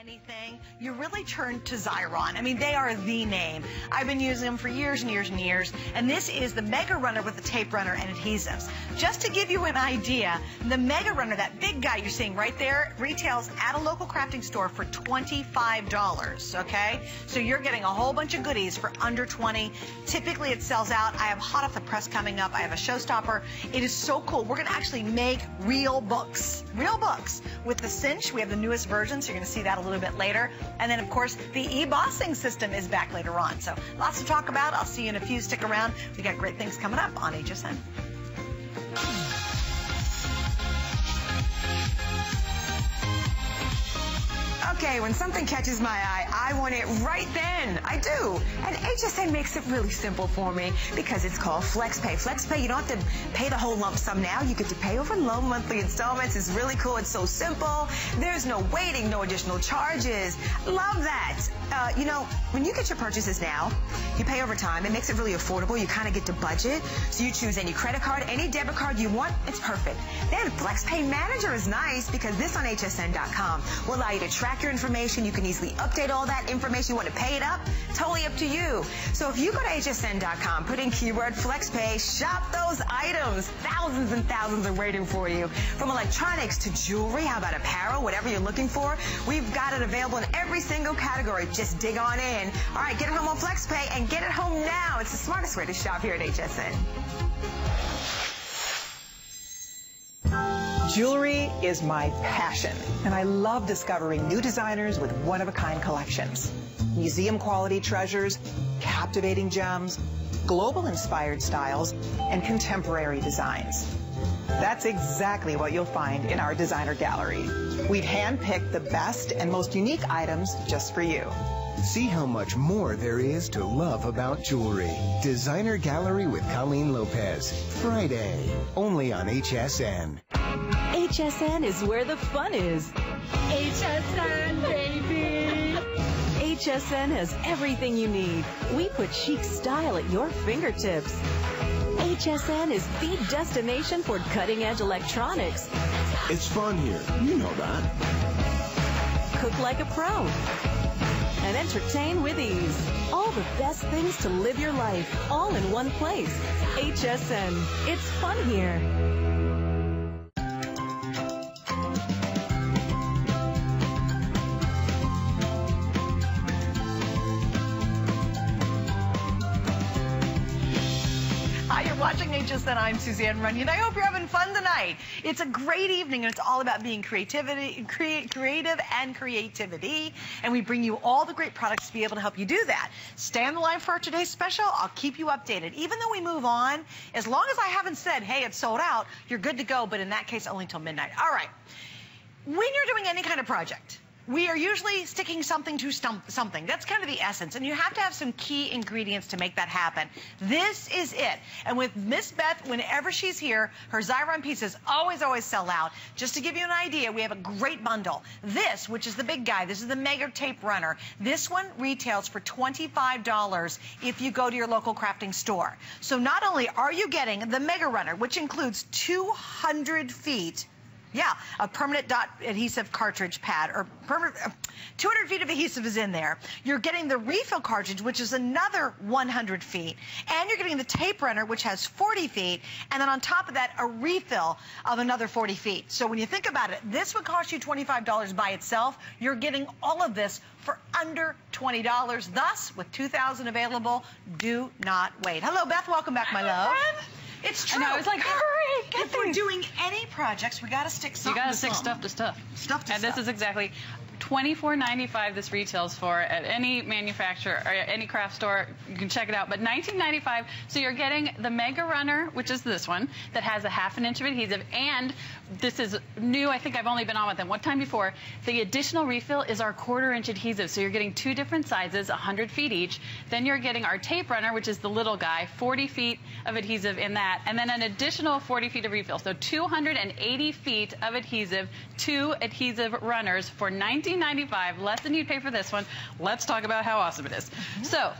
anything, you really turn to Xyron. I mean, they are the name. I've been using them for years and years and years. And this is the Mega Runner with the tape runner and adhesives. Just to give you an idea, the Mega Runner, that big guy you're seeing right there, retails at a local crafting store for $25, okay? So you're getting a whole bunch of goodies for under 20. Typically it sells out. I have hot off the press coming up. I have a showstopper. It is so cool. We're going to actually make real books, real books with the cinch. We have the newest version, so you're going to see that a little bit later. And then, of course, the e-bossing system is back later on. So lots to talk about. I'll see you in a few. Stick around. We got great things coming up on HSN. Okay, when something catches my eye, I want it right then. I do. And HSN makes it really simple for me because it's called FlexPay. FlexPay, you don't have to pay the whole lump sum now. You get to pay over low monthly installments. It's really cool. It's so simple. There's no waiting, no additional charges. Love that. Uh, you know, when you get your purchases now, you pay over time. It makes it really affordable. You kind of get to budget. So you choose any credit card, any debit card you want. It's perfect. Then FlexPay Manager is nice because this on HSN.com will allow you to track your information. You can easily update all that information. You want to pay it up? Totally up to you. So if you go to hsn.com, put in keyword FlexPay, shop those items. Thousands and thousands are waiting for you. From electronics to jewelry, how about apparel, whatever you're looking for, we've got it available in every single category. Just dig on in. All right, get it home on FlexPay and get it home now. It's the smartest way to shop here at HSN. Jewelry is my passion, and I love discovering new designers with one-of-a-kind collections. Museum quality treasures, captivating gems, global inspired styles, and contemporary designs. That's exactly what you'll find in our designer gallery. We've handpicked the best and most unique items just for you. See how much more there is to love about jewelry. Designer Gallery with Colleen Lopez. Friday, only on HSN. HSN is where the fun is. HSN, baby. HSN has everything you need. We put chic style at your fingertips. HSN is the destination for cutting edge electronics. It's fun here. You know that. Cook like a pro. And entertain with ease. All the best things to live your life, all in one place. HSN. It's fun here. Hi, you're watching HSN. I'm Suzanne Runyan. I hope you're having fun tonight. It's a great evening, and it's all about being creativity, crea creative and creativity. And we bring you all the great products to be able to help you do that. Stay on the line for our today's special. I'll keep you updated. Even though we move on, as long as I haven't said, hey, it's sold out, you're good to go. But in that case, only till midnight. All right. When you're doing any kind of project, we are usually sticking something to stump, something. That's kind of the essence. And you have to have some key ingredients to make that happen. This is it. And with Miss Beth, whenever she's here, her Xyron pieces always, always sell out. Just to give you an idea, we have a great bundle. This, which is the big guy, this is the Mega Tape Runner. This one retails for $25 if you go to your local crafting store. So not only are you getting the Mega Runner, which includes 200 feet yeah, a permanent dot adhesive cartridge pad or permanent, uh, 200 feet of adhesive is in there. You're getting the refill cartridge, which is another 100 feet. And you're getting the tape runner, which has 40 feet. And then on top of that, a refill of another 40 feet. So when you think about it, this would cost you $25 by itself. You're getting all of this for under $20. Thus, with 2000 available, do not wait. Hello, Beth. Welcome back, my love. It's true. And I was like, hurry, If we're doing any projects, we got to stick You something gotta to stick something. stuff to stuff. Stuff to And this is exactly $24.95 this retails for at any manufacturer or any craft store. You can check it out. But $19.95, so you're getting the Mega Runner, which is this one, that has a half an inch of adhesive. And this is new. I think I've only been on with them one time before. The additional refill is our quarter inch adhesive. So you're getting two different sizes, 100 feet each. Then you're getting our tape runner, which is the little guy, 40 feet of adhesive in that. And then an additional 40 feet of refill. So 280 feet of adhesive, two adhesive runners for $19.95, less than you'd pay for this one. Let's talk about how awesome it is. Mm-hmm. So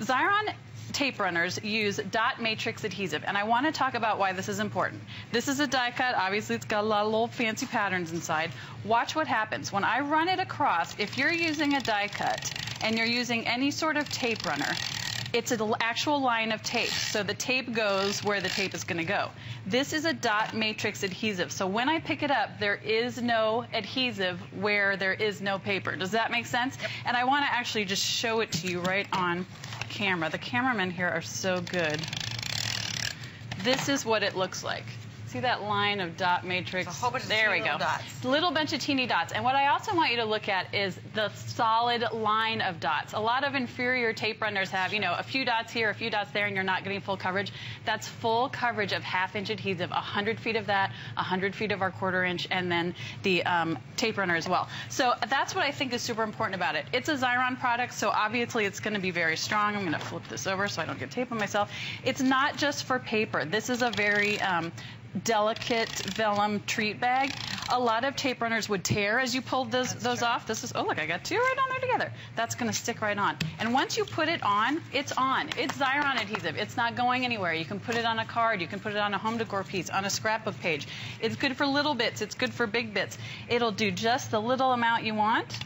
Xyron tape runners use dot matrix adhesive, and I want to talk about why this is important. This is a die cut. Obviously, it's got a lot of little fancy patterns inside. Watch what happens. When I run it across, if you're using a die cut and you're using any sort of tape runner, it's an actual line of tape. So the tape goes where the tape is going to go. This is a dot matrix adhesive. So when I pick it up, there is no adhesive where there is no paper. Does that make sense? Yep. And I want to actually just show it to you right on camera. The cameramen here are so good. This is what it looks like. See that line of dot matrix? there we go. Dots. Little bunch of teeny dots. And what I also want you to look at is the solid line of dots. A lot of inferior tape runners have, you know, a few dots here, a few dots there, and you're not getting full coverage. That's full coverage of half inch adhesive, 100 feet of that, 100 feet of our quarter inch, and then the um, tape runner as well. So that's what I think is super important about it. It's a Xyron product, so obviously it's going to be very strong. I'm going to flip this over so I don't get tape on myself. It's not just for paper. This is a very um, delicate vellum treat bag. A lot of tape runners would tear as you pulled those, those off. This is, oh look, I got two right on there together. That's gonna stick right on. And once you put it on, it's on. It's Xyron adhesive. It's not going anywhere. You can put it on a card. You can put it on a home decor piece, on a scrapbook page. It's good for little bits. It's good for big bits. It'll do just the little amount you want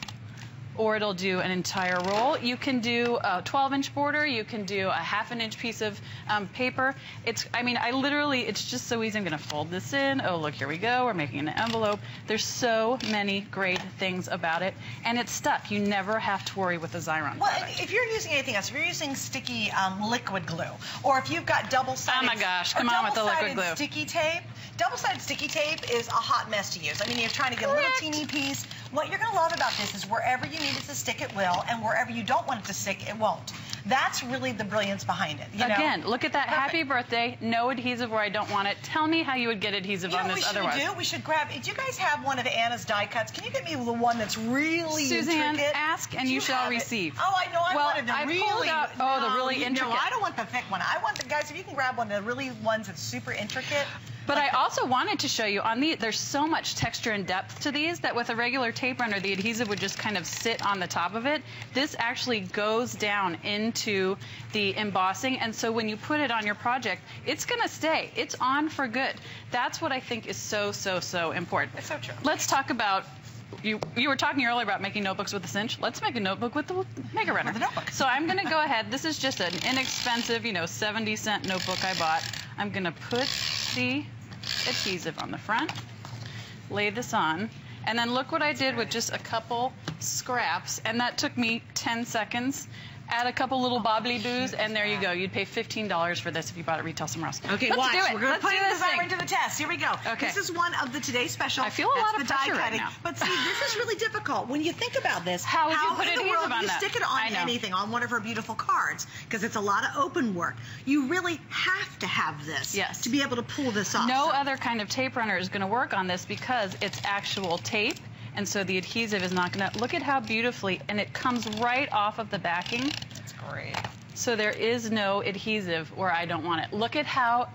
or it'll do an entire roll. You can do a 12 inch border. You can do a half an inch piece of um, paper. It's, I mean, I literally, it's just so easy. I'm going to fold this in. Oh, look, here we go. We're making an envelope. There's so many great things about it. And it's stuck. You never have to worry with the Xyron Well, product. if you're using anything else, if you're using sticky um, liquid glue, or if you've got double-sided... Oh my gosh, come on with the liquid glue. sticky tape, double-sided sticky tape is a hot mess to use. I mean, you're trying to get Correct. a little teeny piece. What you're going to love about this is wherever you need it to stick, it will, and wherever you don't want it to stick, it won't. That's really the brilliance behind it. You know? Again, look at that. Perfect. Happy birthday. No adhesive where I don't want it. Tell me how you would get adhesive You on what we this should otherwise. do? We should grab. Do you guys have one of Anna's die cuts? Can you get me the one that's really Suzanne, intricate? Ask and Do you shall have it? receive. Oh, I know. I Well, wanted the I really. pulled out- oh, the really intricate. No, I don't want the thick one. I want the guys. If you can grab one of the really ones that's super intricate. But like I also wanted to show you on the there's so much texture and depth to these that with a regular tape runner the adhesive would just kind of sit on the top of it. This actually goes down into the embossing and so when you put it on your project it's going to stay. It's on for good. That's what I think is so so so important. It's so true. Let's talk about you, you were talking earlier about making notebooks with a cinch. Let's make a notebook with the Mega Runner. With notebook. So I'm going to go ahead. This is just an inexpensive, you know, 70 cent notebook I bought. I'm going to put the adhesive on the front, lay this on, and then look what I did with just a couple scraps, and that took me 10 seconds. Add a couple little bobbly boos, and there you go. You'd pay $15 for this if you bought it retail somewhere else. Okay, Let's watch. do it. We're going to put this thing. design to the test. Here we go. Okay. This is one of the today's special. I feel a That's lot of the die pressure right cutting. now. But see, this is really difficult. When you think about this, How would you put in the world on you that? stick it on anything, on one of her beautiful cards, because it's a lot of open work. You really have to have this Yes. to be able to pull this off. No So- other kind of tape runner is going to work on this because it's actual tape. And so the adhesive is not going to look at how beautifully, and it comes right off of the backing. That's great. So there is no adhesive where I don't want it. Look at how,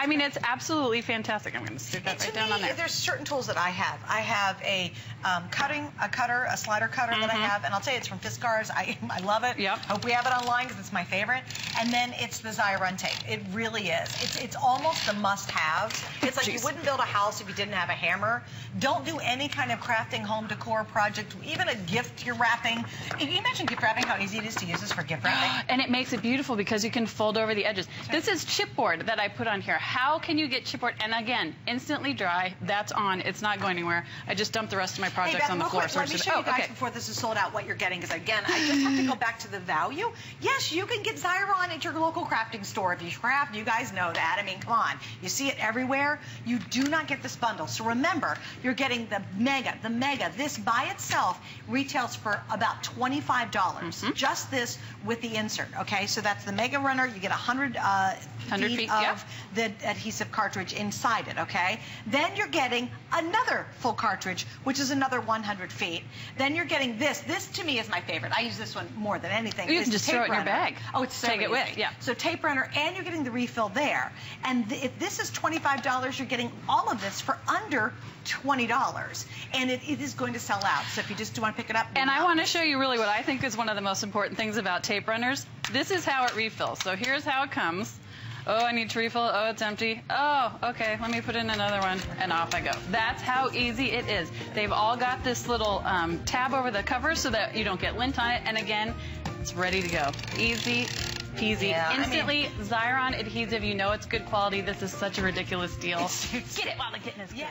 I mean, it's absolutely fantastic. I'm going to stick that right down me, on there. there's certain tools that I have. I have a um, cutting, a cutter, a slider cutter that I have, and I'll tell you it's from Fiskars. I I love it. Mm-hmm. Yep. Hope we have it online because it's my favorite. And then it's the Xyron tape. It really is. It's it's almost a must-have. It's like you wouldn't build a house if you didn't have a hammer. Don't do any kind of crafting home decor project, even a gift you're wrapping. Can you imagine gift wrapping? How easy it is to use this for gift wrapping. And it makes it beautiful because you can fold over the edges. This is chipboard that I put on here. How can you get chipboard? And again, instantly dry. That's on. It's not going anywhere. I just dumped the rest of my Hey, projects Beth, on the floor. quick, so let me show just- you guys oh, okay. before this is sold out what you're getting, because again, I just have to go back to the value. Yes, you can get Xyron at your local crafting store if you craft. You guys know that. I mean, come on. You see it everywhere. You do not get this bundle. So remember, you're getting the Mega, the Mega. This by itself retails for about $25. Mm-hmm. Just this with the insert, okay? So that's the Mega Runner. You get 100 uh, 100 feet, feet, of yep. the adhesive cartridge inside it, okay? Then you're getting another full cartridge, which is another 100 feet. Then you're getting this. This, to me, is my favorite. I use this one more than anything. You can just tape throw it in your runner. bag. Oh, it's so Take it with, yeah. So tape runner, and you're getting the refill there. And th- if this is $25, you're getting all of this for under $20. And it, it is going to sell out. So if you just want to pick it up. And I want to show you really what I think is one of the most important things about tape runners. This is how it refills. So here's how it comes. Oh, I need to refill. Oh, it's empty. Oh, okay. Let me put in another one, and off I go. That's how easy it is. They've all got this little um, tab over the cover so that you don't get lint on it. And again, it's ready to go. Easy peasy. Yeah, I mean- Instantly, Xyron adhesive. You know it's good quality. This is such a ridiculous deal. It's- it's- Get it while the getting is good. Yeah,